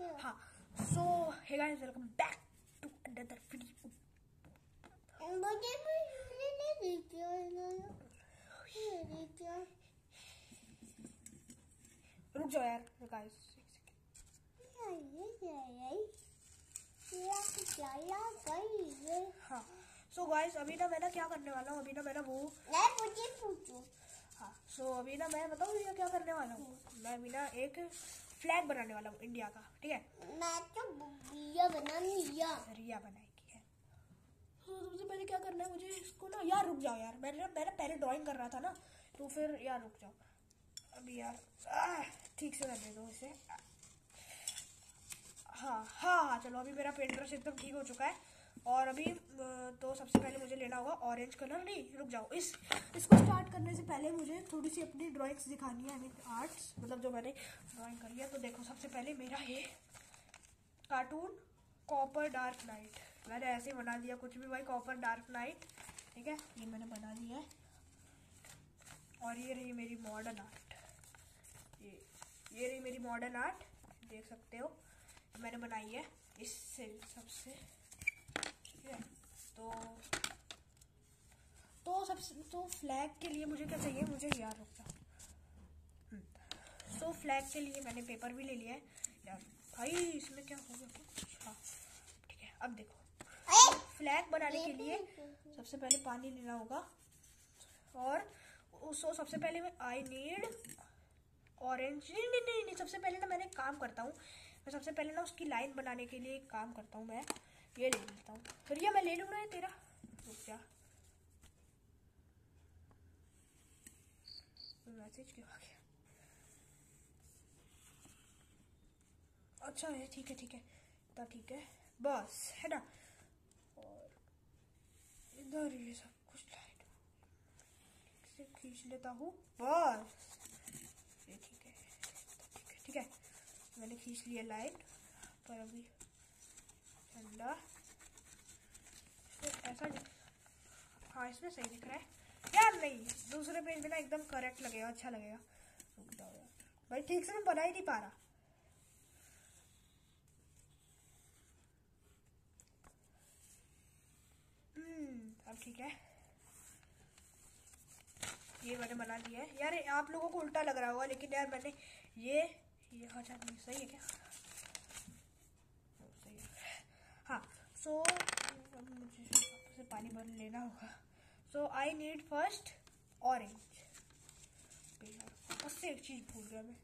हाँ so hey guys welcome back to another video मुझे भी लेने दीजिए दीजिए रुक जाओ यार गाइस हाँ सो गाइस अभी ना मैं ना क्या करने वाला हूँ? अभी ना मैं ना वो मैं मुझे पूछूँ। हाँ सो अभी ना मैं बताऊँ क्या करने वाला हूँ? मैं अभी ना एक फ्लैग बनाने वाला हूँ इंडिया का ठीक है? मैं तो बिया बना लिया। रिया बनाएगी है। तो सबसे पहले क्या करना है मुझे इसको ना यार रुक जाओ यार मैंने मैंने पहले ड्राइंग कर रहा था ना तो फिर यार रुक जाओ। अभी यार ठीक से करने दो इसे। हाँ हाँ हाँ चलो अभी मेरा पेंट ब्रश एकदम ठीक हो चुका है। और अभी तो सबसे पहले मुझे लेना होगा ऑरेंज कलर नहीं, रुक जाओ। इस, इसको स्टार्ट करने से पहले मुझे थोड़ी सी अपनी ड्राइंग्स दिखानी है आई मीन आर्ट्स मतलब जो मैंने ड्राइंग करी है। तो देखो, सबसे पहले मेरा ये कार्टून कॉपर डार्क नाइट मैंने ऐसे ही बना दिया, कुछ भी भाई कॉपर डार्क नाइट ठीक है? ये मैंने बना दिया है। और ये रही मेरी मॉडर्न आर्ट ये ये रही मेरी मॉडर्न आर्ट देख सकते हो। मैंने बनाई है इससे सबसे है तो तो सबसे तो फ्लैग के लिए मुझे क्या चाहिए? मुझे यार रुक जाओ। सो फ्लैग के लिए मैंने पेपर भी ले लिया है। यार, भाई, इसमें क्या हो गया? हाँ ठीक है, अब देखो। फ्लैग बनाने के लिए सबसे पहले पानी लेना होगा। और उसको सबसे पहले मैं आई नीड ऑरेंज नहीं नहीं नहीं सबसे पहले ना मैंने काम करता हूँ। मैं सबसे पहले ना उसकी लाइन बनाने के लिए काम करता हूँ मैं। ये ले लेता हूँ। फिर ये मैं ले लूँगा ये तेरा। रुक जा। मैसेज क्यों आ गया? अच्छा है ठीक है ठीक है। तो ठीक है। बस, है ना? और इधर ये सब कुछ लाइट से खींच लेता हूँ। बस। ये ठीक है ठीक है ठीक है। मैंने खींच लिया लाइट पर अभी ठंडा। ऐसा हाँ। इसमें सही दिख रहा है। यार, नहीं, दूसरे पेज में ना एकदम करेक्ट लगेगा अच्छा लगेगा। भाई, ठीक से मैं बना ही नहीं पा रहा। हम्म अब ठीक है। ये मैंने बना दिया है। यार, आप लोगों को उल्टा लग रहा होगा, लेकिन यार मैंने ये ये अच्छा नहीं, सही है क्या? सही है। हाँ सो मुझे से पानी भर लेना होगा। So I need first orange वापस से एक चीज़ भूल गया मैं।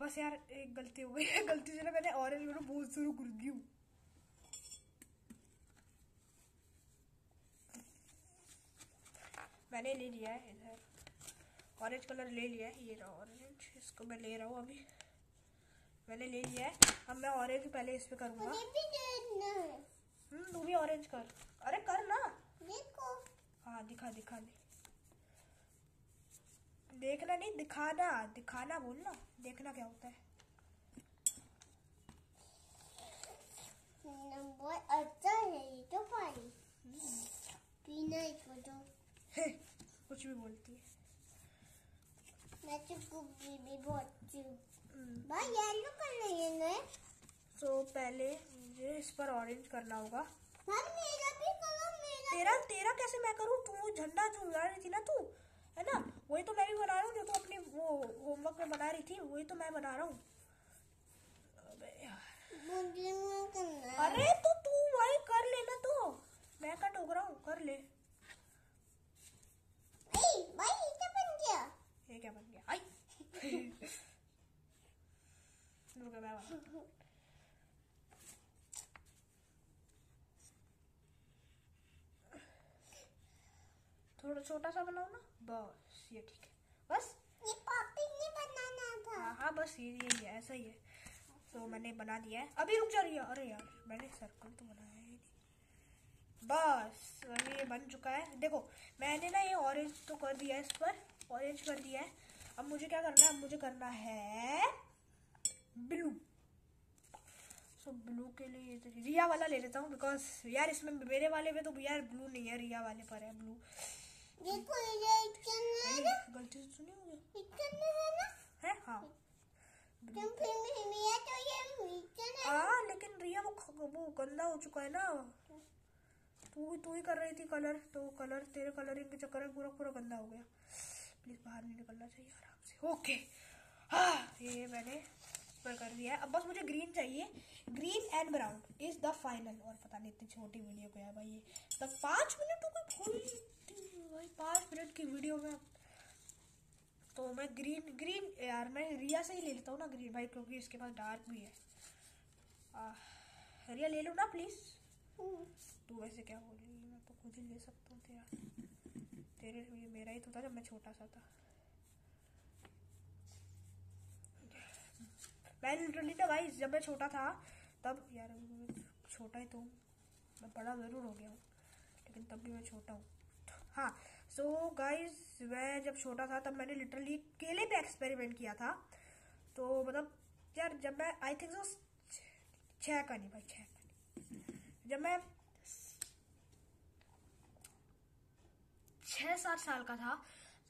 बस यार, एक गलती हो गई। है गलती से ना मैंने ऑरेंज में बहुत शुरू कर दी हूँ। मैंने ले लिया है इधर। ऑरेंज कलर ले लिया है ये रहा ऑरेंज इसको मैं ले रहा हूँ अभी। मैंने ले लिया है। अब मैं ऑरेंज पहले इस पे करूँगा। हम्म तू भी ऑरेंज कर। अरे कर ना। देखो। हाँ दिखा दिखा दे। देखना नहीं दिखाना दिखाना बोलना देखना क्या होता है। बहुत अच्छा है ये तो पानी पीना इसको तो। कुछ भी बोलती है। मैं कुबी भी बहुत भाई येलो है ना तो पहले मुझे इस पर ऑरेंज करना होगा। मेरा भी करो मेरा तेरा तेरा कैसे मैं करूँ? तू झंडा जो उड़ा रही थी ना तू? है ना? वही तो मैं भी बना रहा हूँ जो तू अपनी वो होमवर्क में बना रही थी वही तो मैं बना रहा हूँ। अरे तो तू वही कर लेना तो। मैं का टोक रहा हूँ? कर ले। भाई ये क्या बन गया? ये क्या बन गया? आई रुक मैं बना- थोड़ा छोटा सा बनाओ ना बस ये ठीक है बस ये पापी ने बनाना था हाँ हाँ बस ये यही है ऐसा ही है तो मैंने बना दिया है। अभी रुक जा रही है अरे यार मैंने सर्कल तो बनाया ही नहीं। बस अभी ये बन चुका है। देखो मैंने ना ये ऑरेंज तो कर दिया है इस पर ऑरेंज कर दिया है। अब मुझे क्या करना है? अब मुझे करना है ब्लू सो so, ब्लू के लिए तो रिया वाला ले लेता हूँ बिकॉज़ यार इसमें मेरे वाले में तो यार ब्लू नहीं है रिया वाले पर है ब्लू गलती से सुनी है हाँ? तो है हाँ लेकिन रिया वो वो गंदा हो चुका है ना। तू तू ही कर रही थी कलर तो कलर तेरे कलरिंग के चक्कर में पूरा पूरा गंदा हो गया। प्लीज़ बाहर नहीं निकलना चाहिए आराम से। ओके। हाँ ये मैंने पर कर दिया है। अब बस मुझे ग्रीन चाहिए। Green and brown is the final और पता नहीं इतनी छोटी वीडियो को है भाई ये। तो पाँच मिनट गए थोड़ी भाई। पाँच मिनट की वीडियो में तो मैं ग्रीन ग्रीन यार मैं रिया से ही ले लेता हूँ ना ग्रीन भाई क्योंकि इसके पास डार्क भी है। आ, रिया ले लो ना प्लीज़ तू वैसे क्या बोल रही है? मैं तो खुद ही ले सकता हूँ तेरा। तेरे ये मेरा ही तो था जब मैं छोटा सा था। मैं लिटरली ना भाई, जब मैं छोटा था, तब यार छोटा ही तो मैं बड़ा ज़रूर हो गया हूँ, लेकिन तब भी मैं छोटा हूँ। हाँ सो गाइस मैं जब छोटा था, तब मैंने लिटरली केले पे एक्सपेरिमेंट किया था। तो मतलब यार, जब मैं आई थिंक सो छः का नहीं भाई छः का नहीं। जब मैं छः सात साल का था।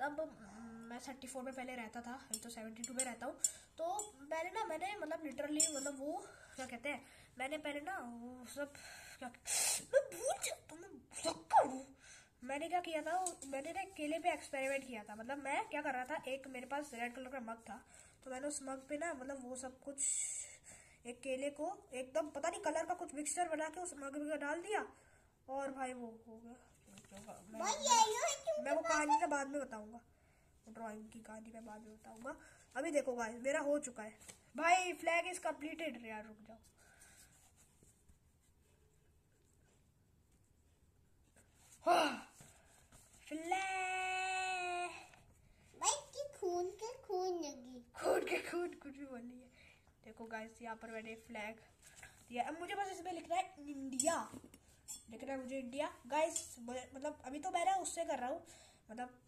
तब मैं थर्टी फोर में पहले रहता था, अभी तो सेवेंटी टू में रहता हूँ। तो पहले ना मैंने मतलब लिटरली मतलब वो, क्या कहते हैं, मैंने पहले ना वो सब, क्या मैं भूल जाता हूँ मैंने क्या किया था, मैंने ना केले पे एक्सपेरिमेंट किया था। मतलब मैं क्या कर रहा था, एक मेरे पास रेड कलर का मग था। तो मैंने उस मग पे ना मतलब वो सब कुछ, एक केले को एकदम, पता नहीं कलर का कुछ मिक्सचर बना के उस मग में डाल दिया। और भाई वो हो गया। मैं- है वो कहानी ना बाद में बताऊँगा। ड्राइंग की कहानी मैं बाद में बताऊँगा। अभी देखो गाइस मेरा हो चुका है। भाई फ्लैग इज़ कंप्लीटेड यार रुक जाओ। फ्लैग भाई की खून के खून लगी। खून के खून कुछ भी बोल रही है देखो गाइस यहाँ पर मैंने फ्लैग दिया। अब मुझे बस इसमें लिखना है इंडिया लिखना है, मुझे इंडिया गाइस मतलब अभी तो मैं उससे कर रहा हूँ। मतलब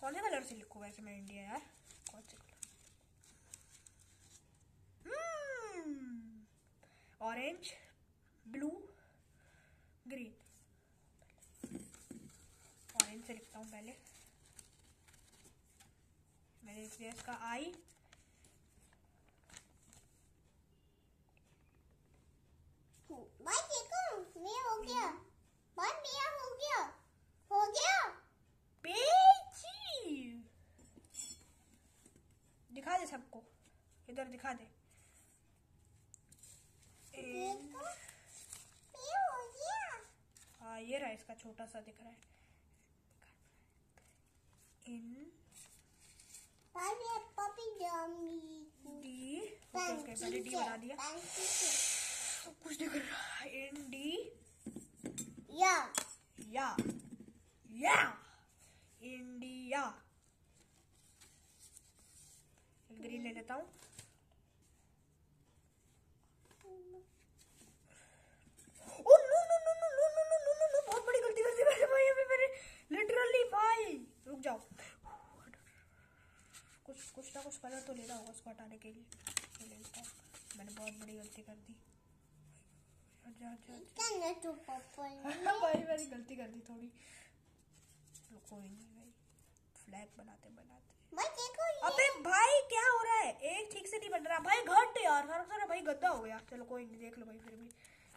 कौन से कलर से लिखूँ वैसे मैं इंडिया यार? कौन से colour orange blue green orange से लिखता हूँ पहले। मैंने दिया इसका आई भाई देखो मैं हो गया भाई मेरा हो गया हो गया पेची दिखा दे सबको इधर दिखा दे इन- देखो मैं हो गया हाँ ये रहा इसका छोटा सा दिख रहा है। डी ओके ओके डी बना दिया। सब कुछ दिख रहा है। इन डी या। या या इंडिया ग्रीन ले लेता हूँ। कुछ ना कुछ कलर तो लेना होगा उसको हटाने के लिए। ये ले लेता मैंने बहुत बड़ी गलती कर दी। तो भाई मैंने गलती कर दी थोड़ी। चलो कोई नहीं भाई। फ्लैग बनाते बनाते। अबे भाई क्या हो रहा है? एक ठीक से नहीं बन रहा। भाई घट यार। सारा सारा भाई गद्दा हो गया। चलो कोई नहीं देख लो भाई फिर भी।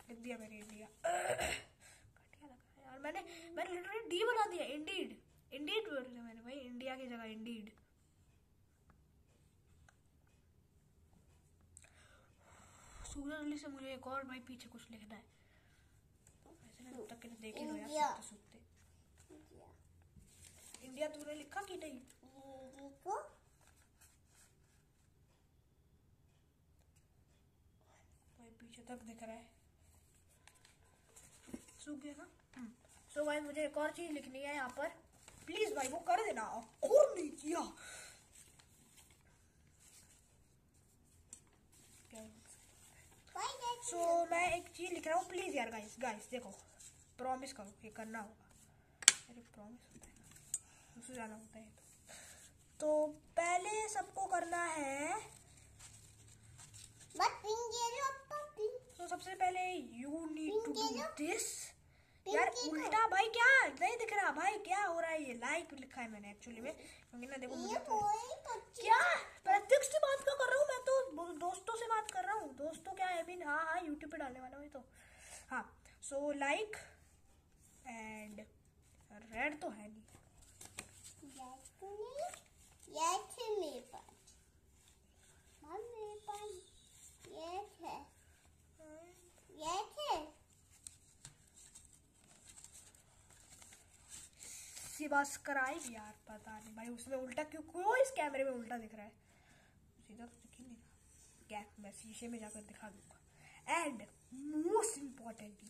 लिख दिया मैंने इंडिया घटिया लगा यार। मैंने मैंने लिटरली डी बना दिया। इंडीड इंडीड बोल दिया मैंने भाई। इंडिया की जगह इंडीड सूरज से मुझे एक और भाई पीछे कुछ लिखना है। जब तक देख इंडिया। इंडिया तूने लिखा कि नहीं? देखो। भाई पीछे तक दिख रहा है। सूख गया ना सो भाई मुझे एक और चीज़ लिखनी है यहाँ पर। प्लीज़ भाई वो कर देना। और नहीं किया। सो मैं एक चीज़ लिख रहा हूँ प्लीज़ यार गाइस गाइस देखो प्रॉमिस करो ये करना होगा। अरे प्रॉमिस होता है उससे ज़्यादा होता है तो। तो पहले सबको करना है तो सबसे पहले you need to do this यार उल्टा भाई क्या नहीं दिख रहा? भाई क्या हो रहा है? ये लाइक लिखा है मैंने एक्चुअली में क्योंकि ना देखो मुझे तो कोई बच्ची क्या प्रत्यक्ष से बात क्यों कर रहा हूँ मैं तो दो- दोस्तों से बात कर रहा हूँ दोस्तों क्या आई मीन हाँ हाँ यूट्यूब पे डालने वाला हूँ ये तो हाँ सो लाइक एंड रेड तो है नहीं। बस कराएगी यार, पता नहीं भाई, उसमें उल्टा क्यों क्यों इस कैमरे में उल्टा दिख रहा है? सीधा तो दिख नहीं रहा। क्या मैं शीशे में जाकर दिखा दूँगा। And most importantly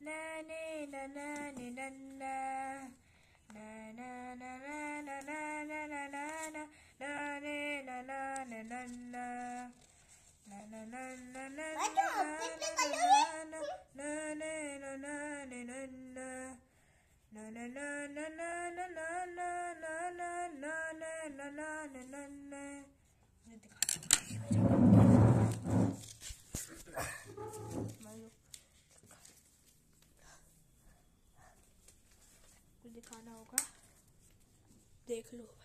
na na na na na na na na na na na na na na na na na na na कुछ दिखाना होगा देख लो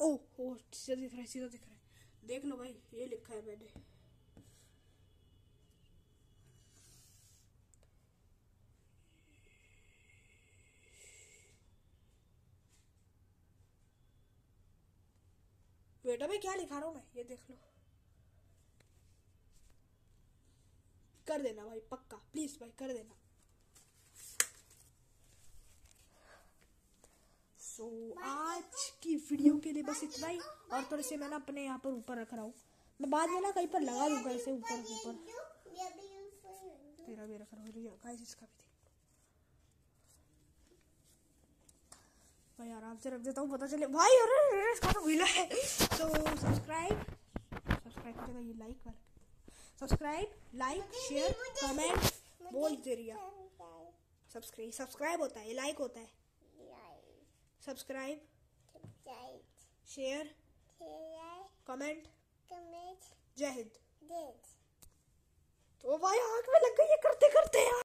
ओ ओ सीधा दिख रहा है सीधा दिख रहा है देख लो भाई ये लिखा है मैंने बेटा मैं क्या लिखा रहा हूँ मैं ये देख लो कर देना भाई पक्का प्लीज़ भाई कर देना सो so, आज की वीडियो के लिए बस इतना ही। और थोड़े से मैं ना अपने यहाँ पर ऊपर रख रहा हूँ। मैं बाद में ना कहीं पर लगा दूँगा इसे ऊपर ऊपर। करेंगे. तेरा भी रख रहा हूँ इसका भी भाई आराम से रख देता हूँ पता चले। भाई अरे इसका तो गीला है। तो सब्सक्राइब सब्सक्राइब की जगह ये लाइक कर सब्सक्राइब लाइक शेयर कमेंट बोल ज़रिया सब्सक्राइब सब्सक्राइब होता है लाइक होता है। सब्सक्राइब शेयर कमेंट जय हिंद। तो भाई आग में लग गई है करते करते यार।